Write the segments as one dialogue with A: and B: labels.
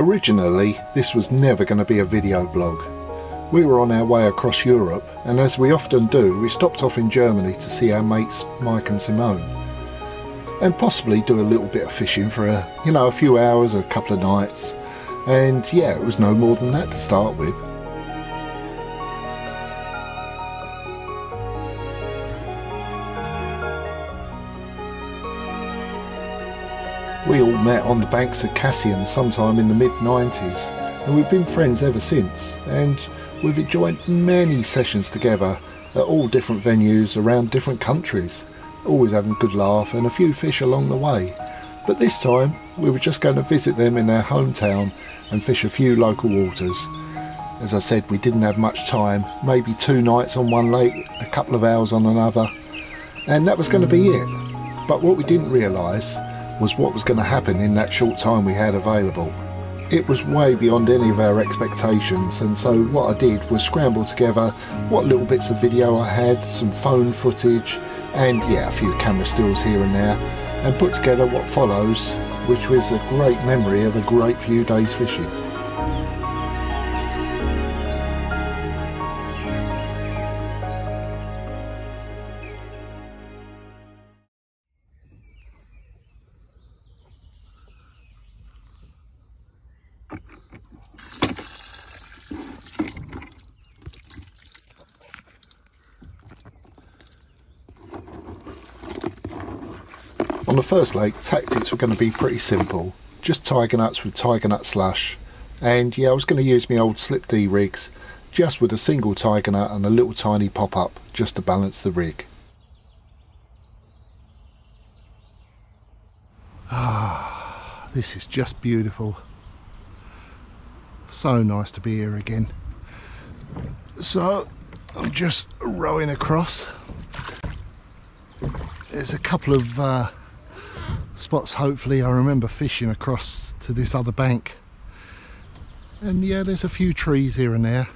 A: Originally, this was never going to be a video blog. We were on our way across Europe, and as we often do, we stopped off in Germany to see our mates Mike and Simone. And possibly do a little bit of fishing for a, you know, a few hours or a couple of nights. And yeah, it was no more than that to start with. Met on the banks of Cassien sometime in the mid 90s, and we've been friends ever since. And we've enjoyed many sessions together at all different venues around different countries, always having a good laugh and a few fish along the way. But this time, we were just going to visit them in their hometown and fish a few local waters. As I said, we didn't have much time, maybe two nights on one lake, a couple of hours on another, and that was going to be it. But what we didn't realise was what was going to happen in that short time we had available. It was way beyond any of our expectations and so what I did was scramble together what little bits of video I had, some phone footage and yeah a few camera stills here and there and put together what follows which was a great memory of a great few days fishing. On the first lake, tactics were going to be pretty simple. Just tiger nuts with tiger nut slush. And yeah, I was going to use my old slip D rigs, just with a single tiger nut and a little tiny pop-up, just to balance the rig. Ah, this is just beautiful. So nice to be here again. So, I'm just rowing across. There's a couple of uh, spots hopefully I remember fishing across to this other bank. And yeah there's a few trees here and there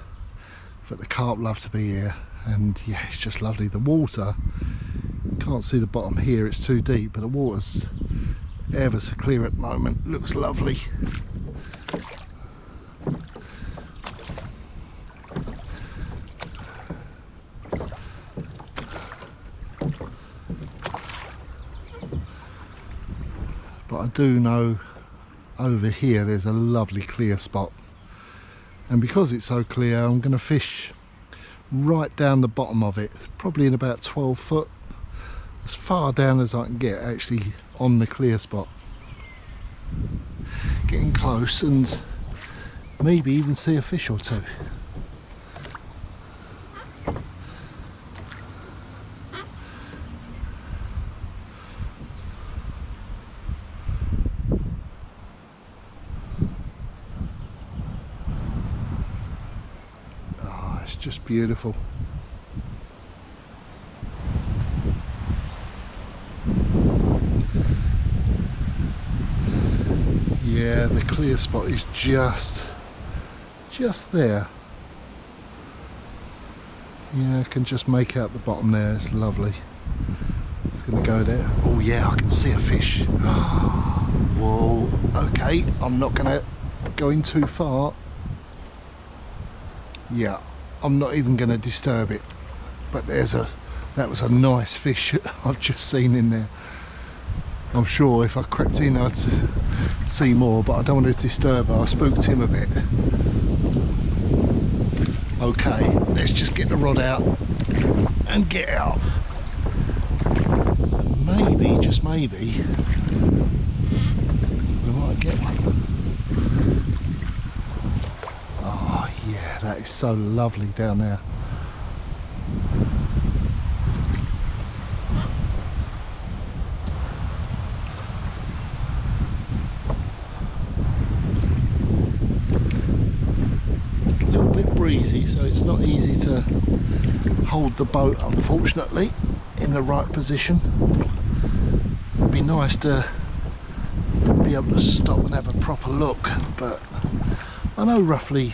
A: but the carp love to be here. And yeah it's just lovely. The water can't see the bottom here it's too deep but the water's ever so clear at the moment. Looks lovely do know over here there's a lovely clear spot. And because it's so clear I'm going to fish right down the bottom of it probably in about 12 foot as far down as I can get actually on the clear spot. Getting close and maybe even see a fish or two just beautiful. Yeah, the clear spot is just, just there. Yeah, I can just make out the bottom there, it's lovely. It's gonna go there. Oh yeah, I can see a fish. Whoa, okay, I'm not gonna go in too far. Yeah, I'm not even going to disturb it. But there's a that was a nice fish I've just seen in there. I'm sure if I crept in I'd see more but I don't want to disturb her. I spooked him a bit. Okay let's just get the rod out and get out. And maybe just maybe we might get one that is so lovely down there. It's a little bit breezy so it's not easy to hold the boat unfortunately in the right position. It'd be nice to be able to stop and have a proper look but I know roughly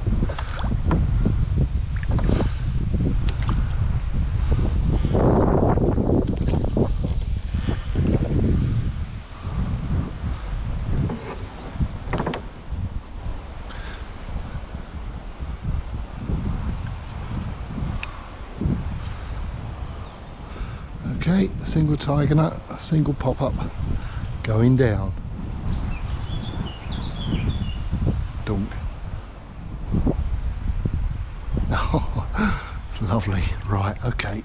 A: tiger nut, a single pop up, going down. Dunk. Oh, lovely. Right, okay.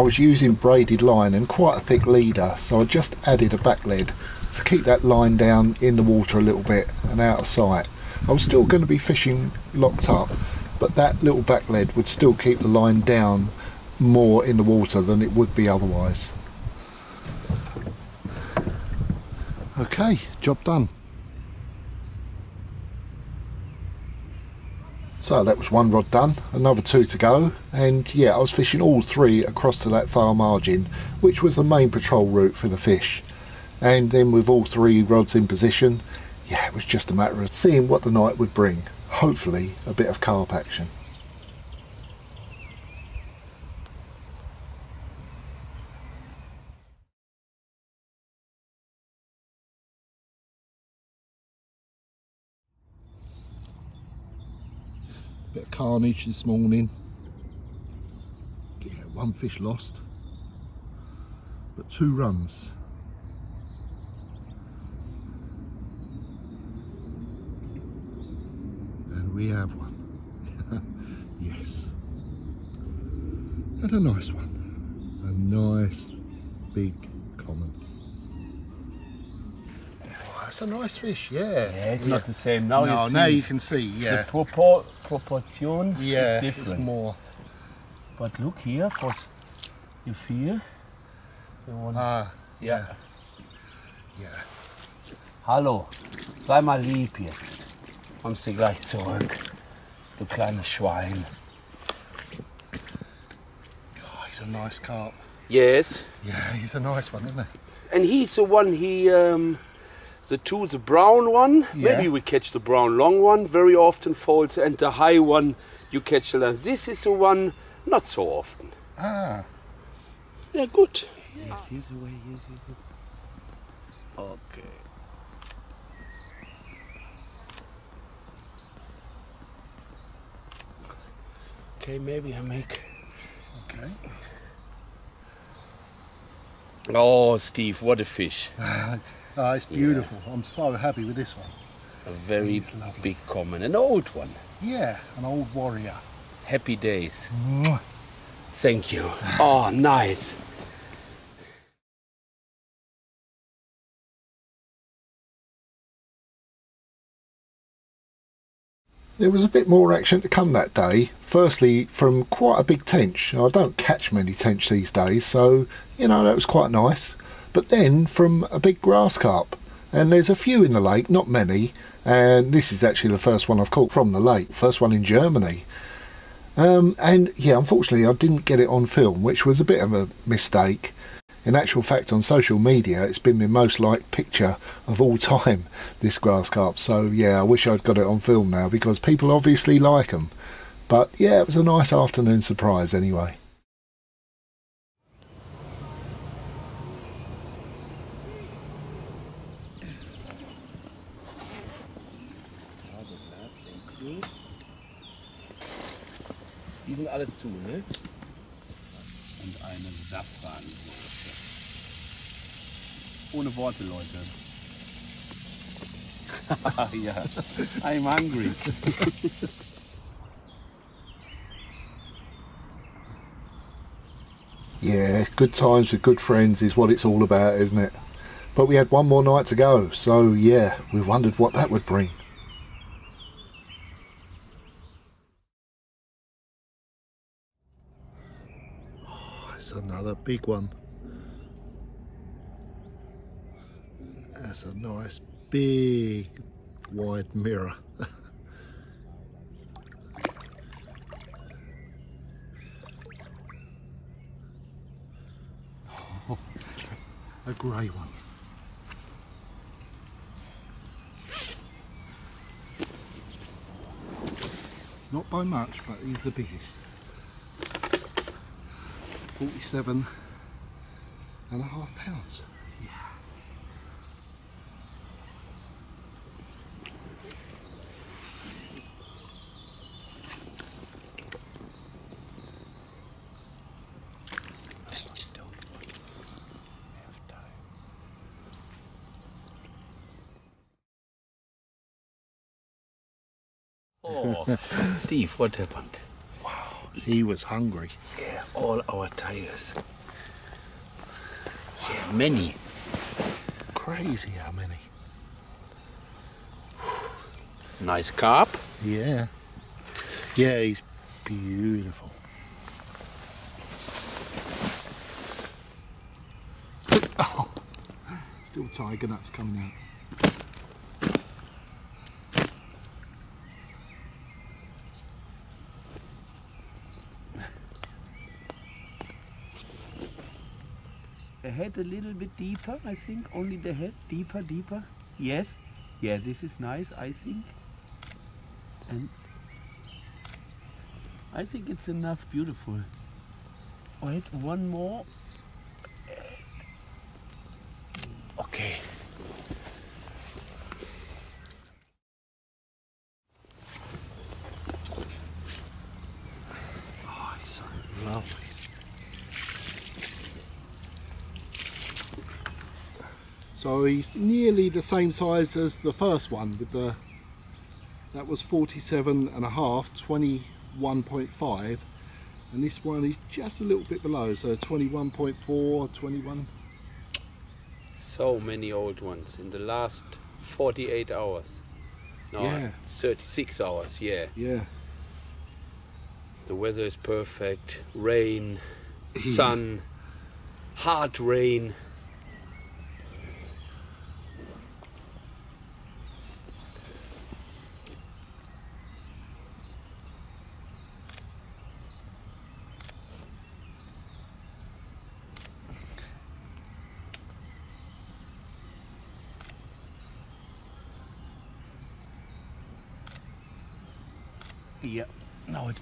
A: I was using braided line and quite a thick leader so I just added a back lead to keep that line down in the water a little bit and out of sight. I was still going to be fishing locked up but that little back lead would still keep the line down more in the water than it would be otherwise. Okay, job done. So that was one rod done, another two to go, and yeah, I was fishing all three across to that far margin, which was the main patrol route for the fish. And then with all three rods in position, yeah, it was just a matter of seeing what the night would bring. Hopefully, a bit of carp action. Bit of carnage this morning. Yeah, one fish lost, but two runs. And we have one. yes. And a nice one. A nice big common. Oh, that's a nice fish, yeah.
B: Yeah, it's
A: yeah.
B: not the same. Now
A: no,
B: you
A: now you can see, yeah.
B: the propor proportion
A: yeah,
B: is different.
A: it's more.
B: But look here, for you feel the one.
A: Ah,
B: ja.
A: yeah.
B: Hallo, sei mal lieb jetzt. Kommst du gleich zurück, du kleines Schwein.
A: Oh, he's a nice carp.
B: Yes,
A: Yeah, he's a nice one, isn't he?
B: and he's the one he. Um, the two, the brown one,
A: Yeah.
B: maybe we catch the brown long one, very often falls, and the high one you catch the long. This is the one not so often.
A: Ah,
B: Yeah, good. Yes, here's the way, here's the way. Okay. Okay, maybe I make.
A: okay.
B: Oh, Steve, what a fish!
A: Ah, it's beautiful. I'm so happy with this one.
B: A very
A: lovely.
B: big common, an old one.
A: Yeah, an old warrior.
B: Happy days.
A: Mwah.
B: Thank you. Oh, nice.
A: There was a bit more action to come that day. Firstly, from quite a big tench. I don't catch many tench these days, so you know that was quite nice. But then from a big grass carp, and there's a few in the lake, not many. And this is actually the first one I've caught from the lake, first one in Germany. Um, and yeah, unfortunately, I didn't get it on film, which was a bit of a mistake. In actual fact, on social media, it's been my most liked picture of all time, this grass carp. So yeah, I wish I'd got it on film now because people obviously like them. But yeah, it was a nice afternoon surprise anyway.
B: Sind alle zu, ne? Und eine Safransoße. Ohne Worte, Leute. ja, I'm hungry.
A: Yeah, good times with good friends is what it's all about, isn't it? But we had one more night to go, so yeah, we wondered what that would bring. Oh, another big one. That's a nice big wide mirror. a grey one. Not by much, but he's the biggest. 47 and a half pounds. Yeah.
B: Oh, Steve, what happened? Wow.
A: He was hungry.
B: Yeah, all our tires. Yeah, many.
A: Crazy how many.
B: Nice carp.
A: Yeah. Yeah, he's beautiful. Still, oh, still tiger nuts coming out.
B: The head a little bit deeper, I think. Only the head deeper, deeper. Yes. Yeah, this is nice, I think. And I think it's enough beautiful. Oh, Wait, one more. Okay.
A: Oh, he's so lovely. So he's nearly the same size as the first one with the that was 47 and a half 21.5 and this one is just a little bit below so 21.4 21
B: So many old ones in the last 48 hours. No,
A: Yeah.
B: 36 hours, yeah.
A: yeah
B: The weather is perfect. Rain, sun, hard rain. Yeah,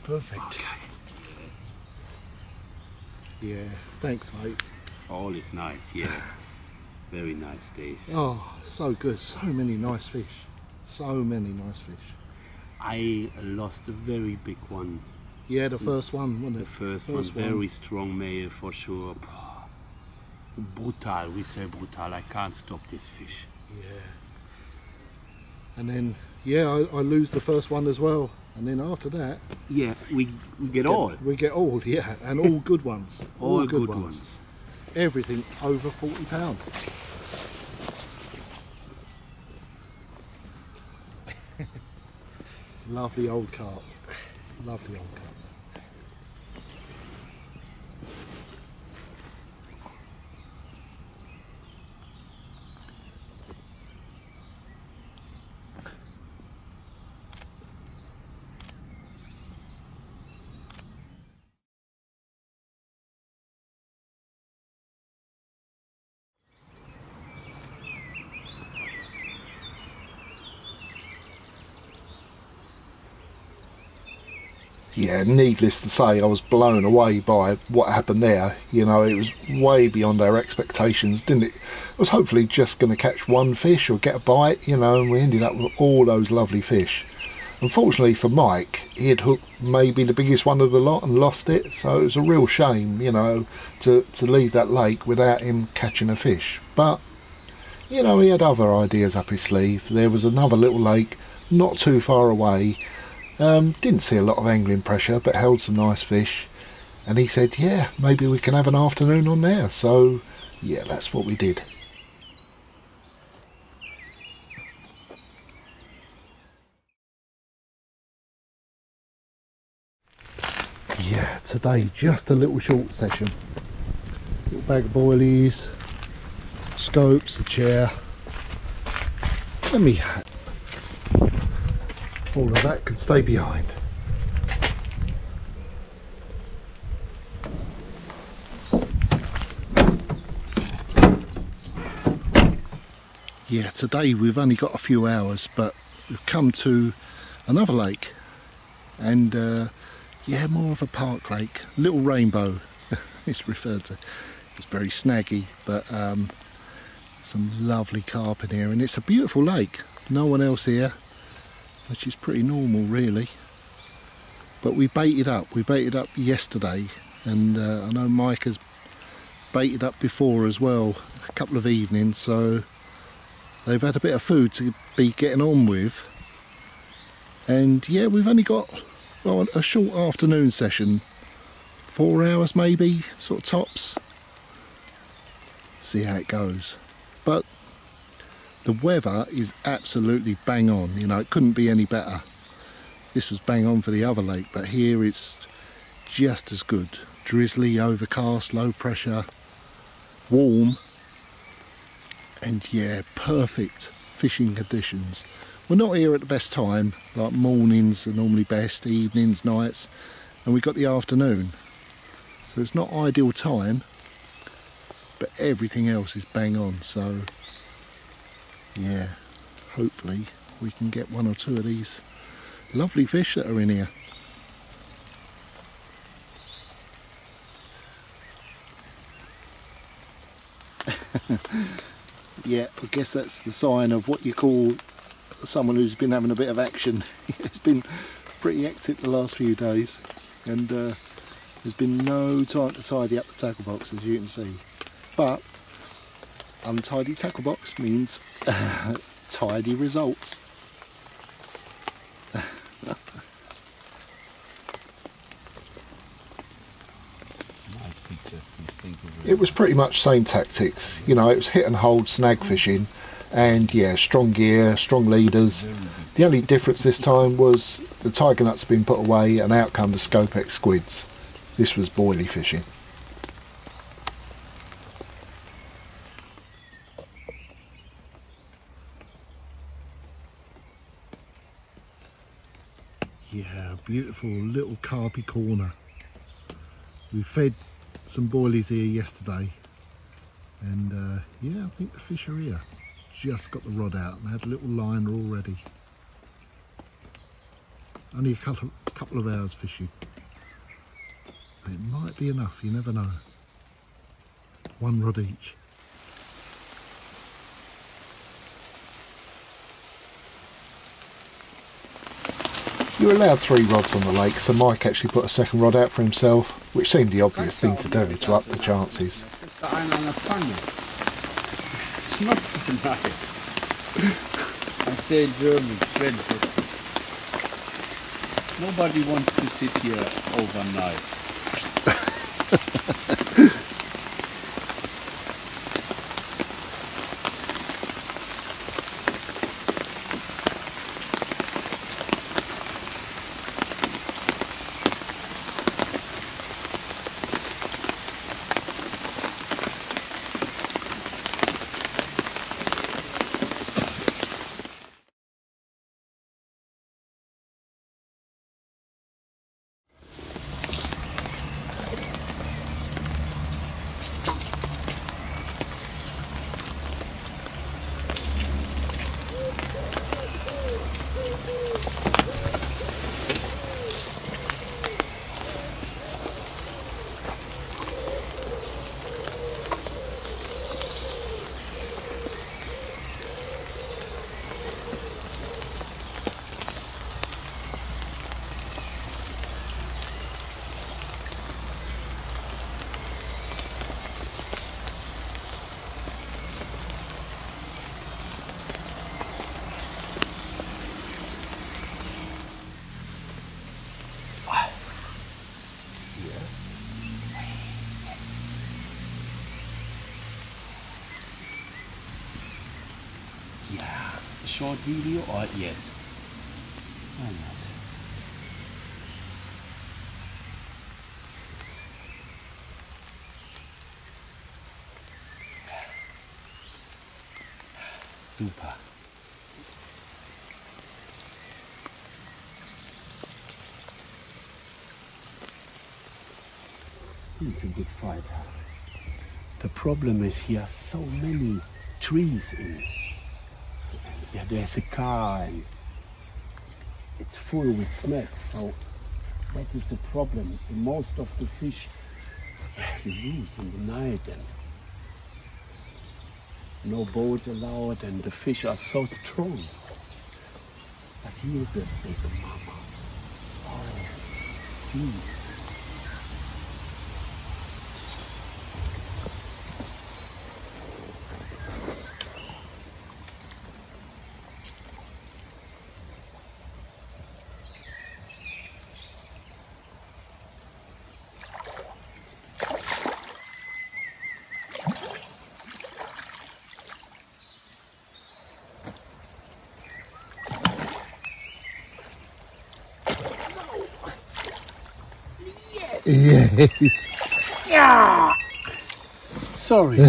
B: perfect.
A: yeah thanks mate
B: All is nice, yeah. Very nice days.
A: oh so good so many nice fish so many nice fish
B: I lost a very big one.
A: yeah the first one wasn't
B: The first,
A: First
B: one,
A: one.
B: very strong male for sure. Brutal, we say brutal. I can't stop this fish.
A: Yeah. And then, yeah, I, I lose the first one as well. And then after that,
B: Yeah, we, we get
A: get-
B: all.
A: we get all, yeah, and all good ones.
B: All good ones.
A: Everything over forty pound. Lovely old carp. Lovely old carp. Yeah, needless to say, I was blown away by what happened there. You know, it was way beyond our expectations, didn't it? I was hopefully just going to catch one fish or get a bite, you know, and we ended up with all those lovely fish. Unfortunately for Mike, he had hooked maybe the biggest one of the lot and lost it, so it was a real shame, you know, to, to leave that lake without him catching a fish. But, you know, he had other ideas up his sleeve. There was another little lake not too far away. Um, didn't see a lot of angling pressure, but held some nice fish. And he said, yeah, maybe we can have an afternoon on there. So, yeah, that's what we did. Yeah, today just a little short session. Little bag of boilies, Scopex, a chair, and me hat. All of that can stay behind. Yeah, today we've only got a few hours, but we've come to another lake, and uh, yeah, more of a park lake, little rainbow. it's referred to. It's very snaggy, but um, some lovely carp in here, and it's a beautiful lake. No one else here, which is pretty normal, really. But we baited up. We baited up yesterday, and uh, I know Mike has baited up before as well, a couple of evenings. So they've had a bit of food to be getting on with. And yeah, we've only got well a short afternoon session, four hours maybe, sort of tops. See how it goes. But the weather is absolutely bang on, you know, it couldn't be any better. This was bang on for the other lake, but here it's just as good. Drizzly, overcast, low pressure, warm, and yeah, perfect fishing conditions. We're not here at the best time, like mornings are normally best, evenings, nights, and we got the afternoon. So it's not ideal time, but everything else is bang on, so yeah, hopefully we can get one or two of these lovely fish that are in here. yeah, I guess that's the sign of what you call someone who's been having a bit of action. it's been pretty hectic the last few days and uh, there's been no time to tidy up the tackle box as you can see. But untidy tackle box means tidy results. it was pretty much same tactics. You know, it was hit and hold snag fishing, and yeah, strong gear, strong leaders. The only difference this time was the tiger nuts had been put away, and out come the Scopex squids. This was boilie fishing. Yeah, beautiful little carpy corner. We fed some boilies here yesterday and uh, yeah I think the fish are here. Just got the rod out and had a little liner already. Only a couple, couple of hours fishing. It might be enough you never know. One rod each You're allowed three rods on the lake, so Mike actually put a second rod out for himself, which seemed the obvious thing to do to up the chances.
B: I say German, Sven. Nobody wants to sit here overnight. short video or yes? Why not? Super. He's a good fighter. The problem is he has so many trees in. Yeah, there's a car and it's full with snakes, so that is a problem. Most of the fish you lose in the night and no boat allowed and the fish are so strong. But he is a big mama. Oh, Steve.
A: Yes.
B: Yeah. Sorry.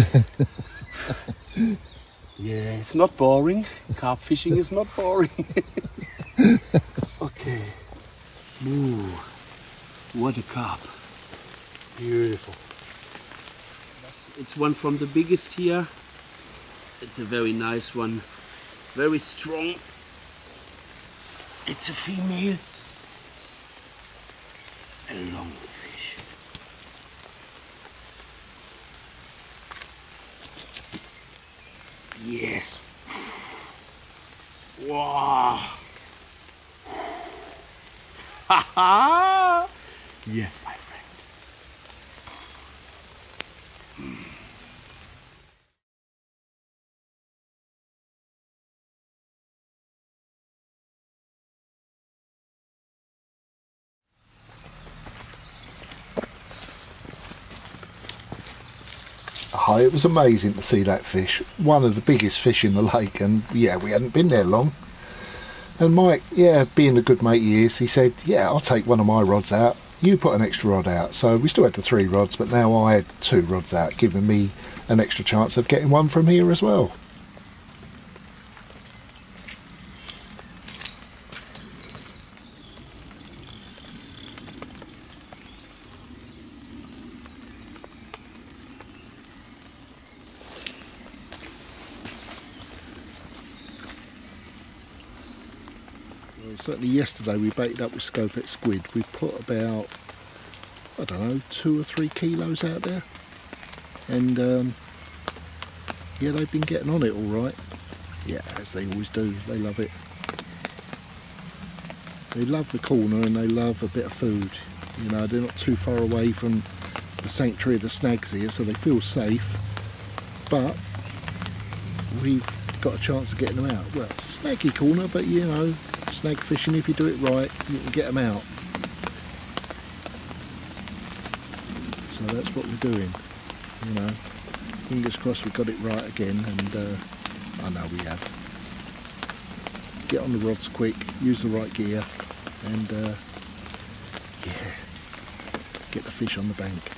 B: yeah, it's not boring. Carp fishing is not boring. okay. Ooh, what a carp. Beautiful. It's one from the biggest here. It's a very nice one. Very strong. It's a female. A long Yes. Wow. Ha ha. Yes, my
A: Oh, it was amazing to see that fish. One of the biggest fish in the lake, and yeah, we hadn't been there long. And Mike, yeah, being the good mate he is, he said, "Yeah, I'll take one of my rods out. You put an extra rod out." So we still had the three rods, but now I had two rods out, giving me an extra chance of getting one from here as well. Well, certainly yesterday we baited up with Scopex squid. We put about, I don't know, two or three kilos out there. And um, yeah, they've been getting on it all right. Yeah, as they always do. They love it. They love the corner and they love a bit of food. You know, they're not too far away from the sanctuary of the snags here, so they feel safe. But we've got a chance of getting them out. Well, it's a snaggy corner, but you know, snag fishing, if you do it right, you can get them out. So that's what we're doing. You know, fingers crossed we got it right again, and uh, I know we have. Get on the rods quick, use the right gear, and uh, yeah, get the fish on the bank.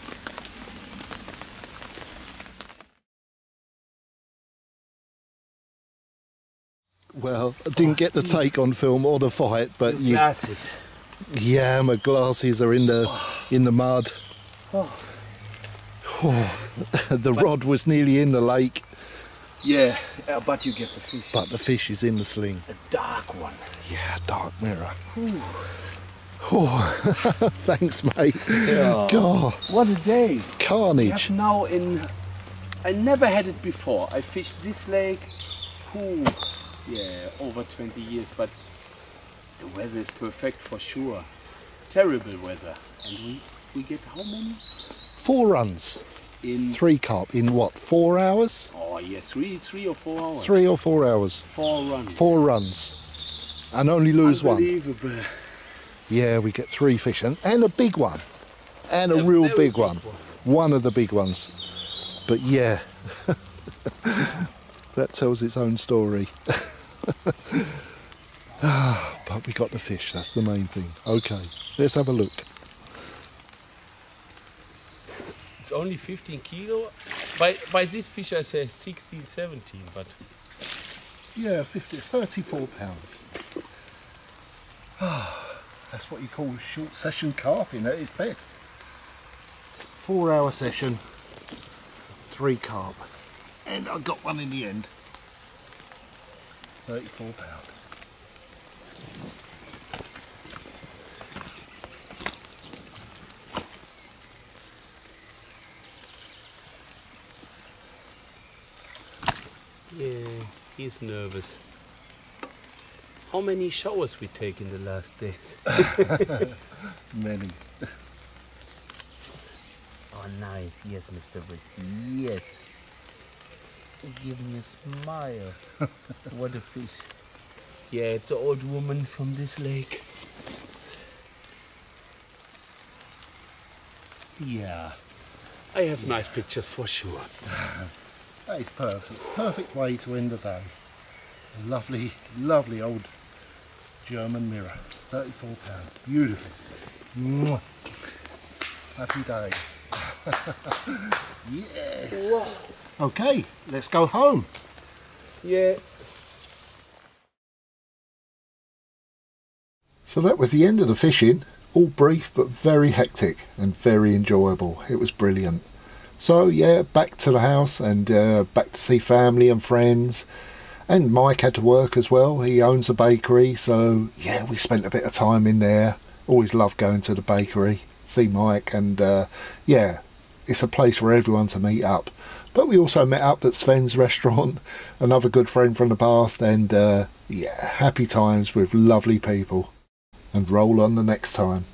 A: Well, I didn't get the take on film or the fight, but you,
B: Glasses.
A: yeah, my glasses are in the in the mud.
B: Oh.
A: the rod was nearly in the lake,
B: Yeah, uh, but you get the fish.
A: but the fish is in the sling.
B: a dark one.
A: Yeah, dark mirror. Oh, thanks, mate.
B: Yeah.
A: God,
B: What a day.
A: Carnage.
B: now in. I never had it before. I fished this lake, whew, yeah, over 20 years, but the weather is perfect for sure. Terrible weather. And we, we get how many?
A: Four runs,
B: In.
A: three carp in what? Four hours?
B: Oh, yes, three, three or four hours.
A: Three or four hours?
B: Four runs.
A: Four runs, and only lose one. Yeah, we get three fish and, and a big one, and a,
B: A
A: real big
B: big
A: one.
B: one.
A: One of the big ones. But yeah, that tells its own story. Ah, but we got the fish, that's the main thing. Okay, let's have a look.
B: It's only 15 kilo. By by this fish I say 16, 17, but
A: Yeah, 50, 34 pounds. Ah, that's what you call short session carping at its best. Four hour session, three carp. And I got one in the end. 34 pound.
B: yeah, he's nervous. How many showers we take in the last day?
A: Many.
B: Oh, nice. Yes, Mr. Wick. Yes. Give me a smile. what a fish. Yeah, it's an old woman from this lake. Yeah. I have nice pictures for sure.
A: That is perfect. Perfect way to end the day. A lovely, lovely old German mirror. 34 pound. Beautiful. Mwah. Happy days. yes. Okay, let's go home.
B: Yeah.
A: So that was the end of the fishing. All brief but very hectic and very enjoyable. It was brilliant. So yeah, back to the house and uh, back to see family and friends. And Mike had to work as well. He owns a bakery, so yeah, we spent a bit of time in there. Always love going to the bakery, see Mike, and uh, yeah, it's a place for everyone to meet up. But we also met up at Sven's restaurant, another good friend from the past, and uh, yeah, happy times with lovely people. And roll on the next time.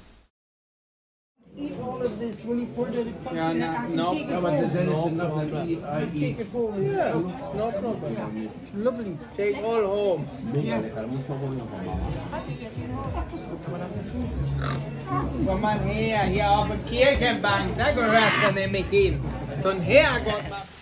C: eat all of this when you put it in the
D: Yeah, no, no, I
C: Take it home.
D: Yeah, no problem.
C: Lovely.
D: Take all home. Der Kirchenbank. So ein Herrgott macht